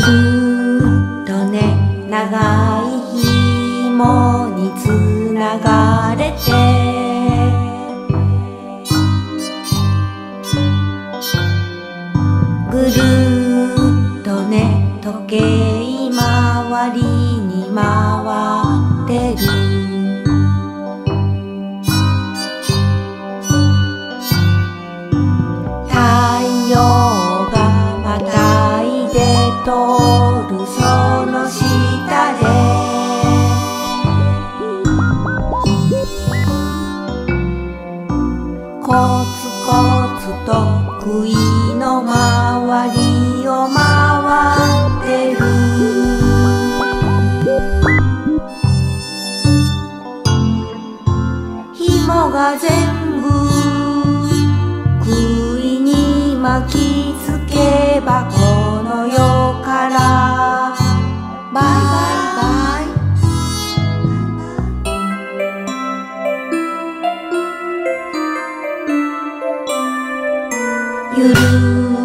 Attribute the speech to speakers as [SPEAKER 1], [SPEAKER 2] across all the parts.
[SPEAKER 1] るとね長いひもにつながれて。ぐるっとねとけいまわりにまわってる。ツコツと杭の周りを回ってる。紐が全部杭に巻きつけばこの世 you do.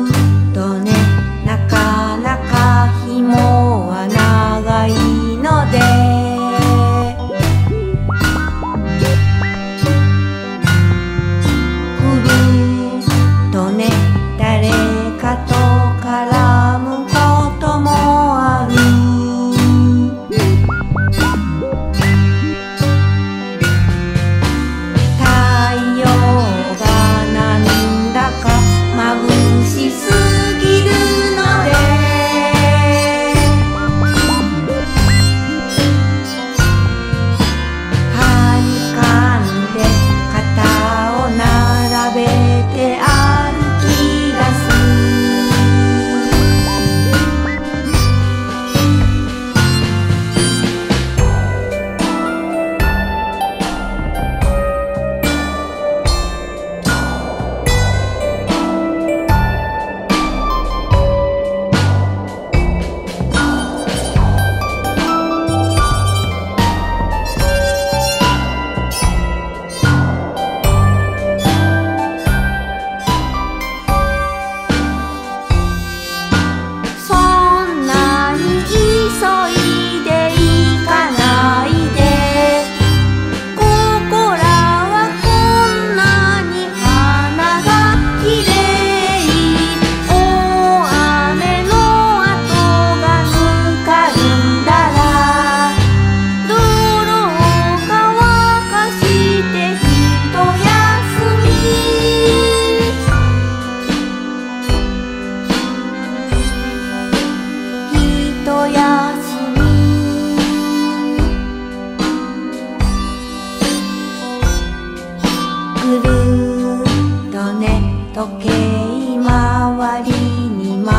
[SPEAKER 1] まわりに回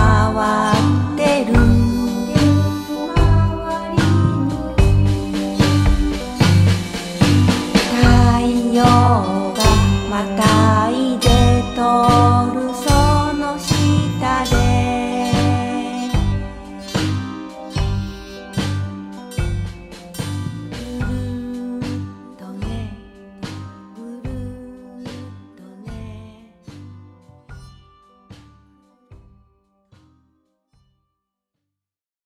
[SPEAKER 1] ってる。太陽がまた